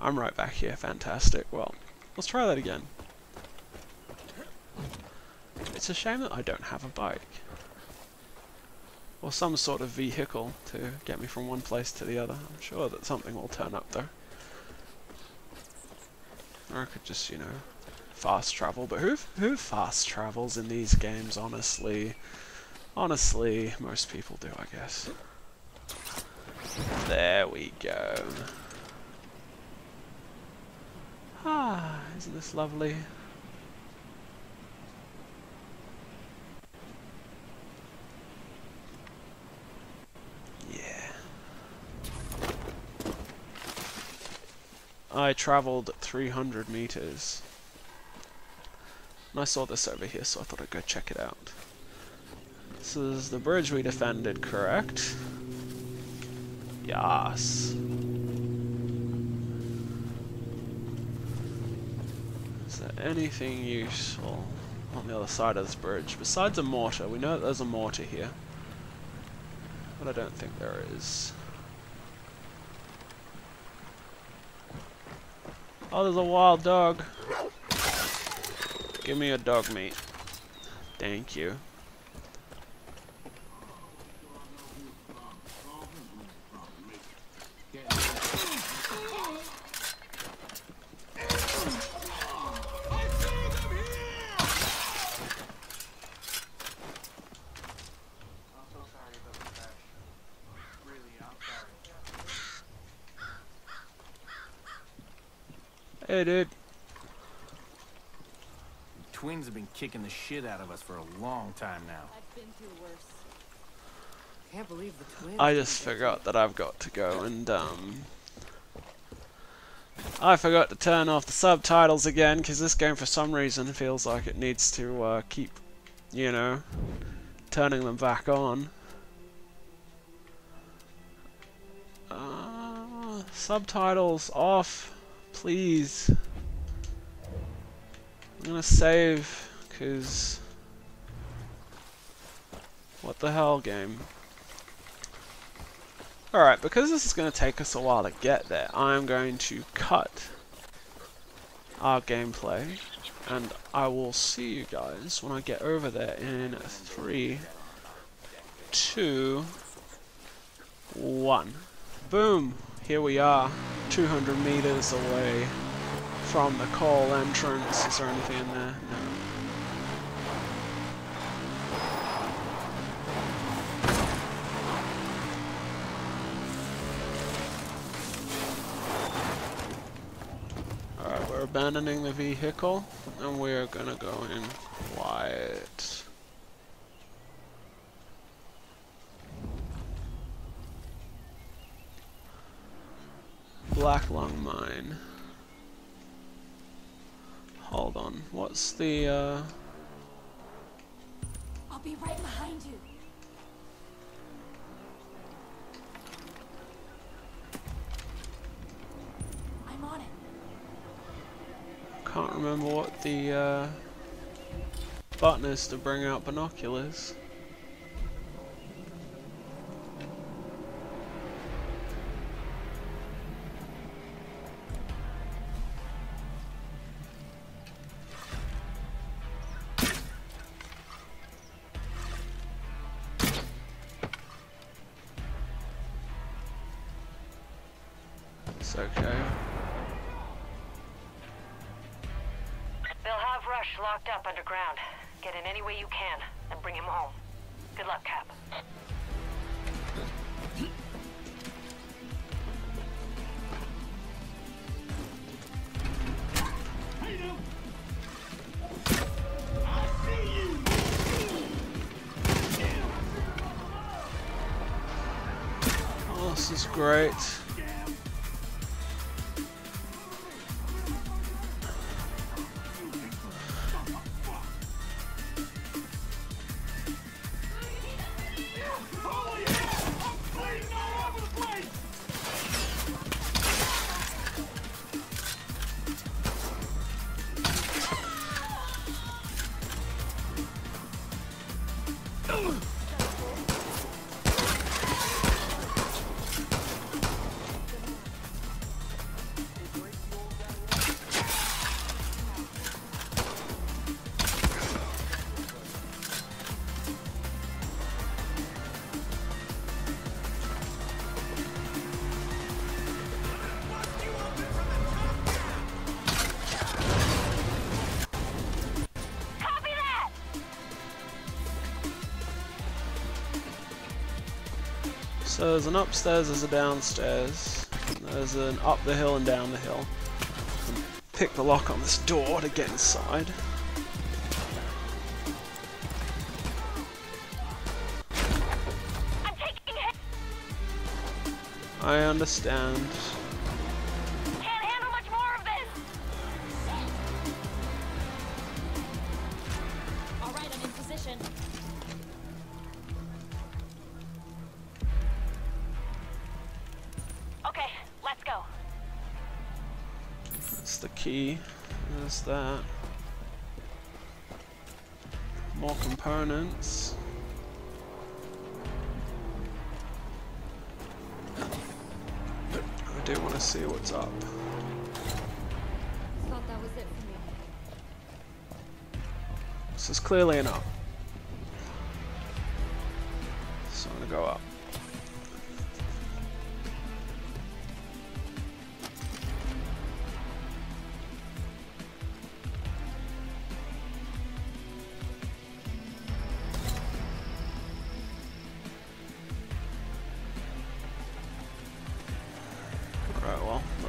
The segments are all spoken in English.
I'm right back here. Fantastic. Well, let's try that again. It's a shame that I don't have a bike. Or some sort of vehicle to get me from one place to the other. I'm sure that something will turn up though. Or I could just, you know, fast travel. But who who fast travels in these games, honestly? Honestly, most people do, I guess. There we go. Ah, isn't this lovely? Yeah. I travelled 300 meters. And I saw this over here, so I thought I'd go check it out. This is the bridge we defended, correct? Yes. There anything useful on the other side of this bridge? Besides a mortar, we know that there's a mortar here. But I don't think there is. Oh, there's a wild dog. Give me a dog meat. Thank you. Hey, dude. Twins have been kicking the shit out of us for a long time now. I've been through worse. Can't believe the twins. I just forgot that I've got to go and, um... I forgot to turn off the subtitles again, because this game for some reason feels like it needs to uh, keep, you know, turning them back on. Uh, subtitles off, please. I'm gonna save, because... What the hell, game? Alright, because this is going to take us a while to get there, I'm going to cut our gameplay, and I will see you guys when I get over there in 3, 2, 1. Boom! Here we are, 200 meters away from the coal entrance. Is there anything in there? No. Abandoning the vehicle, and we're gonna go in quiet. Blacklung Mine. Hold on, what's the, uh... I'll be right behind you. I'm on it. Can't remember what the, uh... Button is to bring out binoculars. Locked up underground. Get in any way you can and bring him home. Good luck, Cap. Oh, this is great. Ugh! So there's an upstairs, there's a downstairs, there's an up the hill and down the hill. Pick the lock on this door to get inside. I'm taking hit. I understand. That. More components. I do want to see what's up. Thought that was it for me. This is clearly an up. So I'm gonna go up.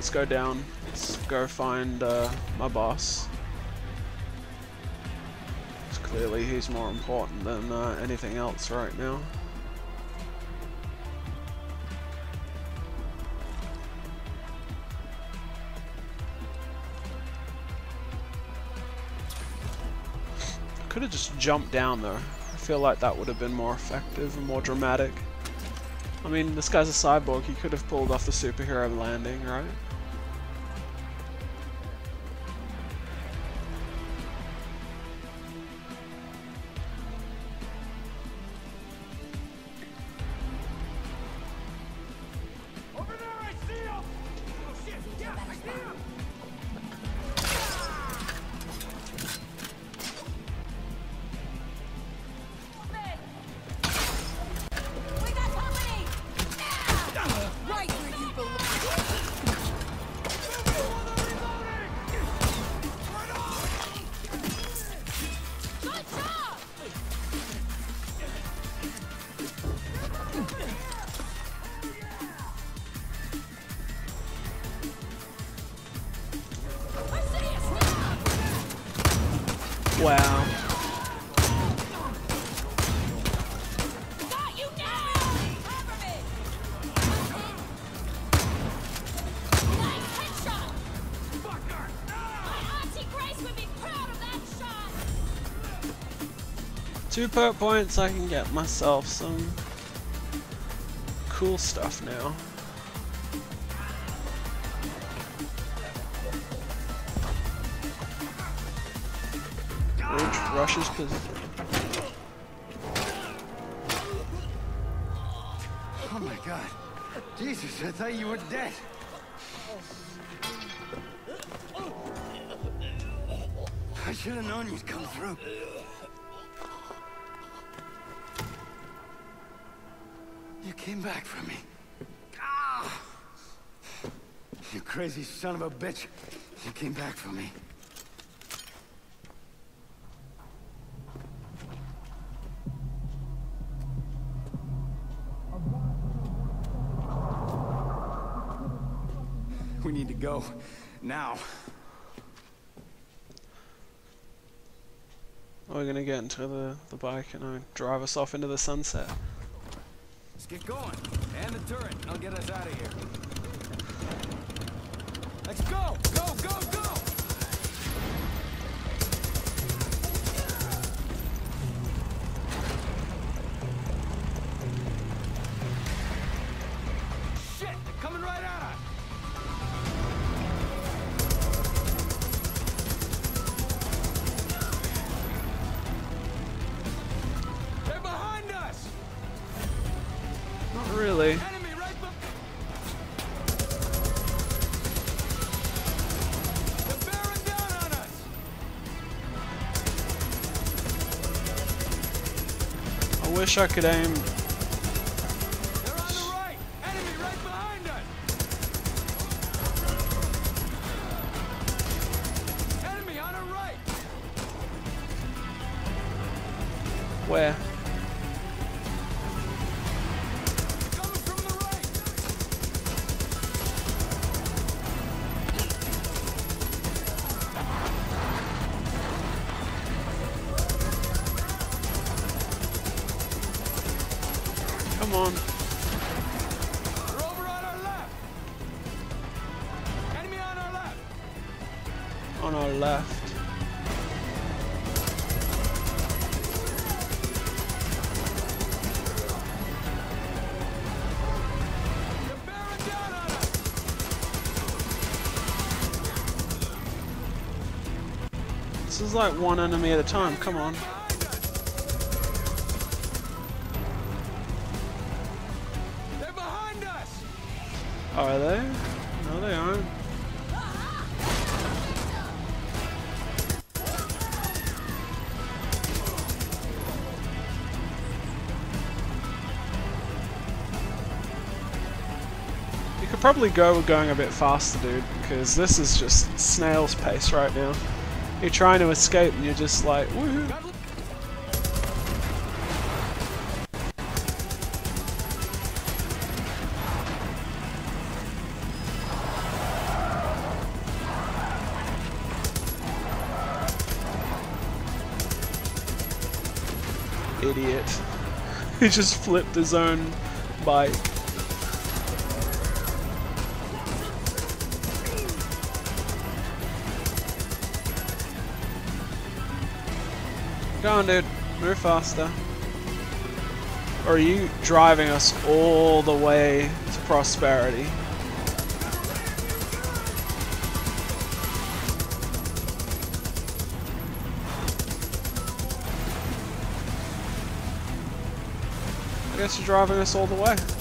Let's go down. Let's go find uh, my boss. 'Cause Clearly, he's more important than uh, anything else right now. Could have just jumped down though. I feel like that would have been more effective and more dramatic. I mean, this guy's a cyborg. He could have pulled off the superhero landing, right? Yeah, shot! Two perk points, I can get myself some cool stuff now. Ridge Rush's position. Oh my god. Jesus, I thought you were dead. I should have known you'd come through. You came back for me. Ah! You crazy son of a bitch. You came back for me. We need to go. Now. We're gonna get into the, the bike and I drive us off into the sunset. Let's get going. And the turret. I'll get us out of here. Let's go! Go, go, go! Us! I wish I could aim. Come on. They're over on our left. Enemy on our left. On our left. They're bearing down on us. This is like one enemy at a time. Come on. Are they? No, they aren't. You could probably go going a bit faster, dude, because this is just snail's pace right now. You're trying to escape and you're just like, woohoo. Idiot. he just flipped his own bike. Go on, dude. Move faster. Or are you driving us all the way to prosperity? Guess you're driving us all the way.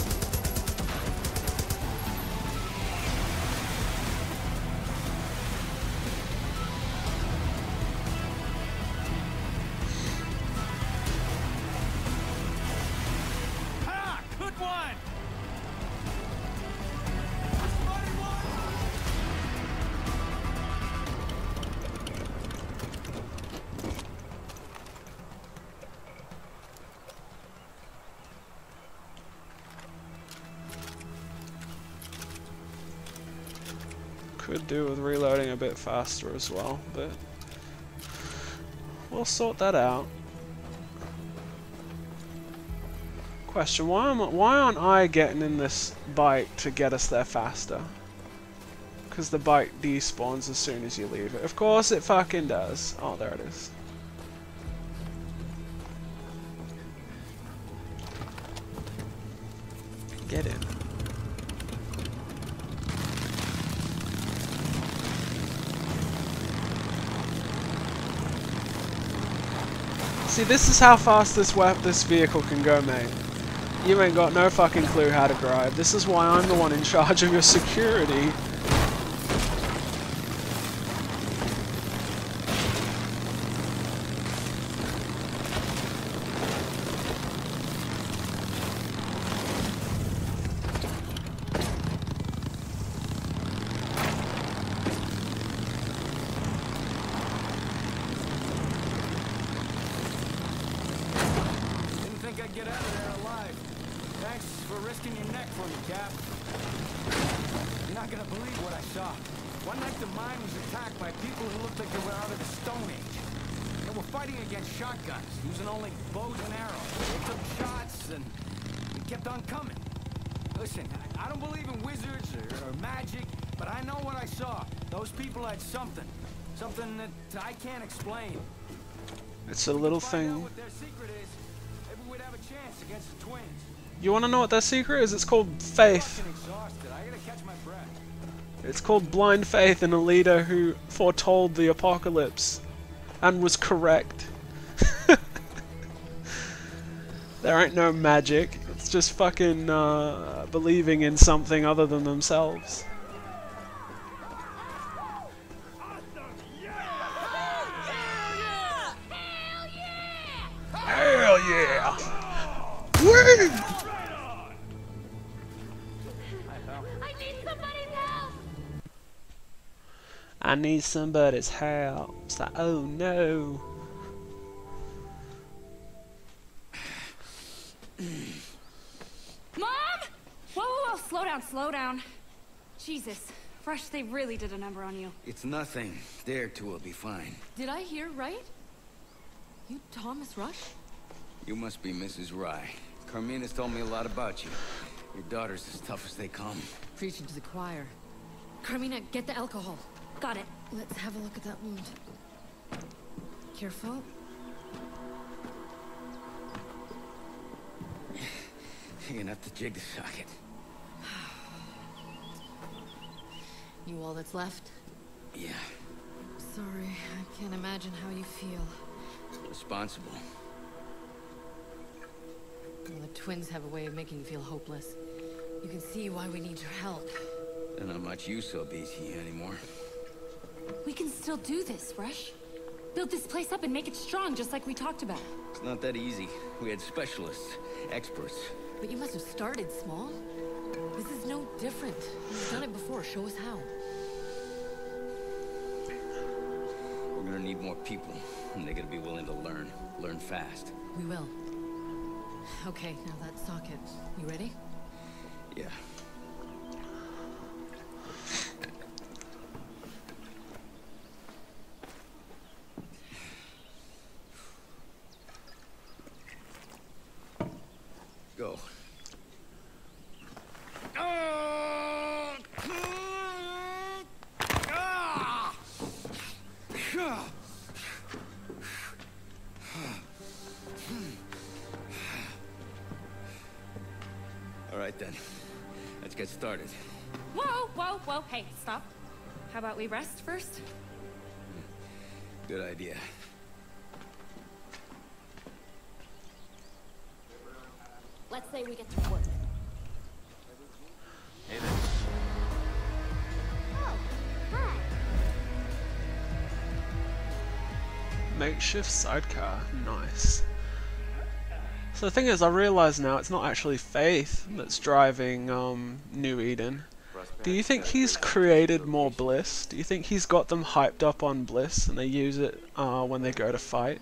Could do with reloading a bit faster as well, but we'll sort that out. Question: Why am why aren't I getting in this bike to get us there faster? Because the bike despawns as soon as you leave it. Of course it fucking does. Oh, there it is. See, this is how fast this this vehicle can go, mate. You ain't got no fucking clue how to drive. This is why I'm the one in charge of your security. I'd get out of there alive. Thanks for risking your neck for me, Cap. You're not gonna believe what I saw. One night the mine was attacked by people who looked like they were out of the Stone Age. They were fighting against shotguns, using only bows and arrows. They took shots and it kept on coming. Listen, I, I don't believe in wizards or, or magic, but I know what I saw. Those people had something. Something that I can't explain. It's a little thing. You want to know what their secret is? It's called faith. Fucking exhausted. I gotta catch my breath. It's called blind faith in a leader who foretold the apocalypse and was correct. there ain't no magic. It's just fucking uh, believing in something other than themselves. Need somebody's help. It's like, oh no. Mom! Whoa, whoa, whoa, slow down, slow down. Jesus, Fresh, they really did a number on you. It's nothing. Their two will be fine. Did I hear right? You Thomas Rush? You must be Mrs. Rye. Carmina's told me a lot about you. Your daughter's as tough as they come. Preaching to the choir. Carmina, get the alcohol. Got it. Let's have a look at that wound. Careful. You're gonna have to jig the socket. You all that's left? Yeah, Sorry, I can't imagine how you feel. responsible. Well, the twins have a way of making you feel hopeless. You can see why we need your help. They're not much use of BT anymore. We can still do this, Rush. Build this place up and make it strong, just like we talked about. It's not that easy. We had specialists, experts. But you must have started small. This is no different. You've done it before. Show us how. We're gonna need more people, and they're gonna be willing to learn. Learn fast. We will. Okay, now that socket. You ready? Yeah. Whoa, whoa, whoa, hey, stop. How about we rest first? Good idea. Let's say we get to work. Hey there. Oh, hi. Makeshift sidecar. Nice. So the thing is, I realise now it's not actually Faith that's driving um, New Eden. Do you think he's created more bliss? Do you think he's got them hyped up on bliss and they use it uh, when they go to fight?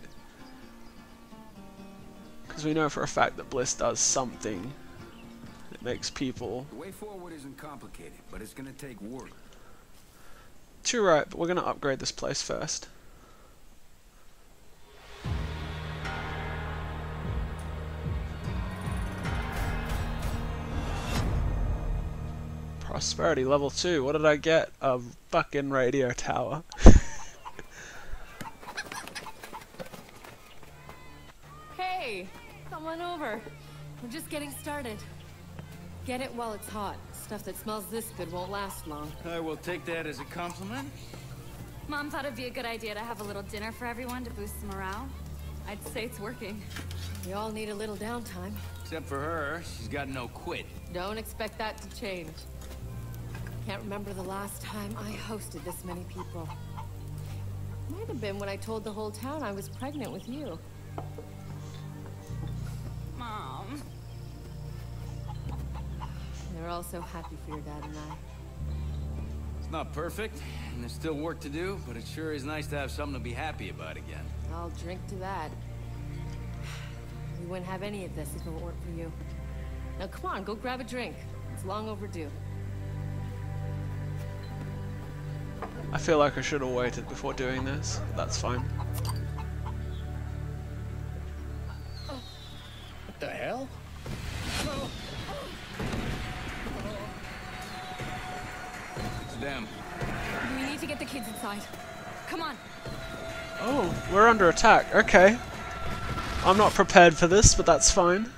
Because we know for a fact that bliss does something. It makes people... The way forward isn't complicated, but it's gonna take work. Too right, but we're going to upgrade this place first. Prosperity level 2. What did I get? A fucking radio tower. Hey, come on over. We're just getting started. Get it while it's hot. Stuff that smells this good won't last long. I will take that as a compliment. Mom thought it'd be a good idea to have a little dinner for everyone to boost morale. I'd say it's working. We all need a little downtime. Except for her, she's got no quit. Don't expect that to change. Can't remember the last time I hosted this many people. Might have been when I told the whole town I was pregnant with you. Mom. They're all so happy for your dad and I. It's not perfect, and there's still work to do, but it sure is nice to have something to be happy about again. I'll drink to that. We wouldn't have any of this if it weren't for you. Now come on, go grab a drink. It's long overdue. I feel like I should have waited before doing this. That's fine. What the hell? It's them. We need to get the kids inside. Come on. Oh, we're under attack. Okay. I'm not prepared for this, but that's fine.